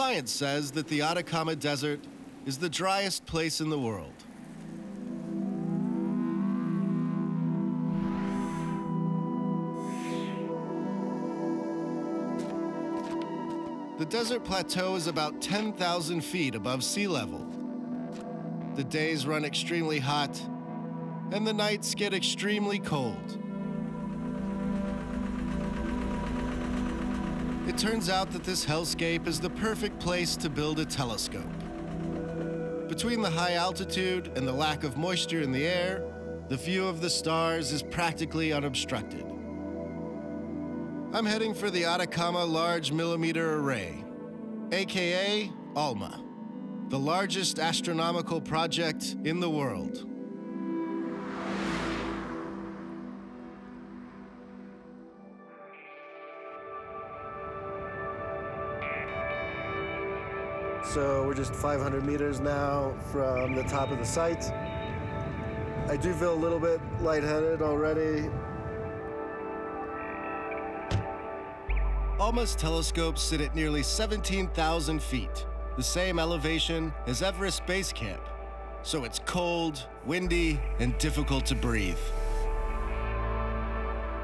Science says that the Atacama Desert is the driest place in the world. The desert plateau is about 10,000 feet above sea level. The days run extremely hot, and the nights get extremely cold. It turns out that this hellscape is the perfect place to build a telescope. Between the high altitude and the lack of moisture in the air, the view of the stars is practically unobstructed. I'm heading for the Atacama Large Millimeter Array, aka ALMA, the largest astronomical project in the world. So we're just 500 meters now from the top of the site. I do feel a little bit lightheaded already. ALMA's telescopes sit at nearly 17,000 feet, the same elevation as Everest Base Camp. So it's cold, windy, and difficult to breathe.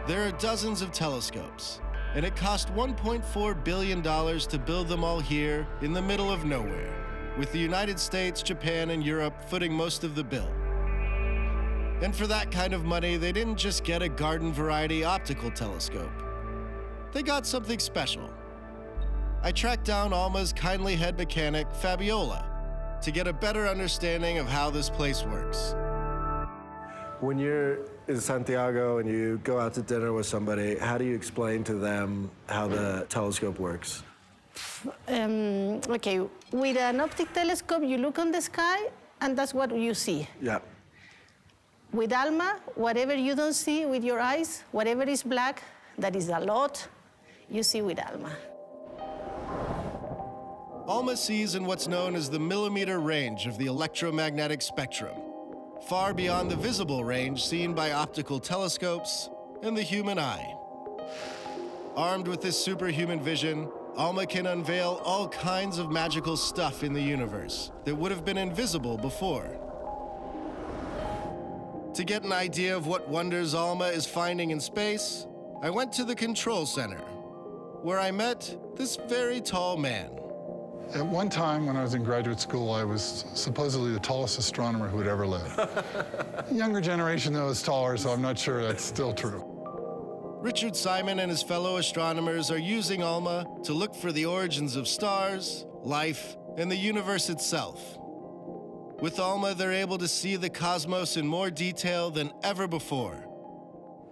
There are dozens of telescopes, and it cost $1.4 billion to build them all here in the middle of nowhere, with the United States, Japan, and Europe footing most of the bill. And for that kind of money, they didn't just get a garden variety optical telescope. They got something special. I tracked down Alma's kindly head mechanic, Fabiola, to get a better understanding of how this place works. When you're in Santiago and you go out to dinner with somebody, how do you explain to them how the telescope works? Um, okay, with an optic telescope, you look on the sky, and that's what you see. Yeah. With ALMA, whatever you don't see with your eyes, whatever is black, that is a lot, you see with ALMA. ALMA sees in what's known as the millimeter range of the electromagnetic spectrum, far beyond the visible range seen by optical telescopes and the human eye. Armed with this superhuman vision, ALMA can unveil all kinds of magical stuff in the universe that would have been invisible before. To get an idea of what wonders ALMA is finding in space, I went to the control center, where I met this very tall man. At one time, when I was in graduate school, I was supposedly the tallest astronomer who had ever lived. Younger generation, though, is taller, so I'm not sure that's still true. Richard Simon and his fellow astronomers are using ALMA to look for the origins of stars, life, and the universe itself. With ALMA, they're able to see the cosmos in more detail than ever before.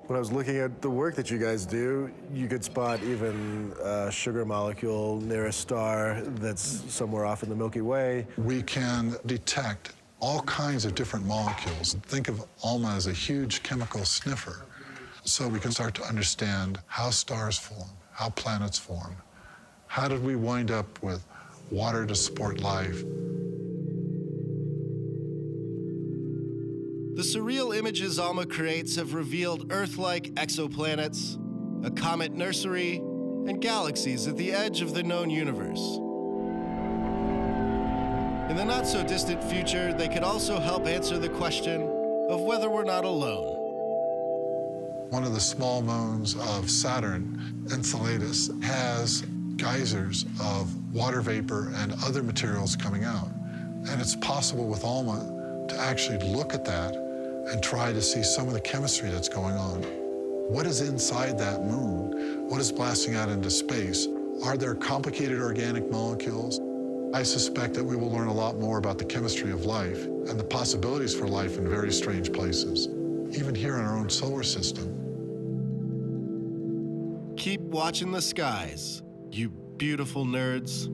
When I was looking at the work that you guys do, you could spot even a sugar molecule near a star that's somewhere off in the Milky Way. We can detect all kinds of different molecules. Think of ALMA as a huge chemical sniffer. So we can start to understand how stars form, how planets form. How did we wind up with water to support life? The surreal images ALMA creates have revealed Earth like exoplanets, a comet nursery, and galaxies at the edge of the known universe. In the not so distant future, they could also help answer the question of whether we're not alone. One of the small moons of Saturn, Enceladus, has geysers of water vapor and other materials coming out. And it's possible with ALMA to actually look at that and try to see some of the chemistry that's going on. What is inside that moon? What is blasting out into space? Are there complicated organic molecules? I suspect that we will learn a lot more about the chemistry of life and the possibilities for life in very strange places, even here in our own solar system. Keep watching the skies, you beautiful nerds.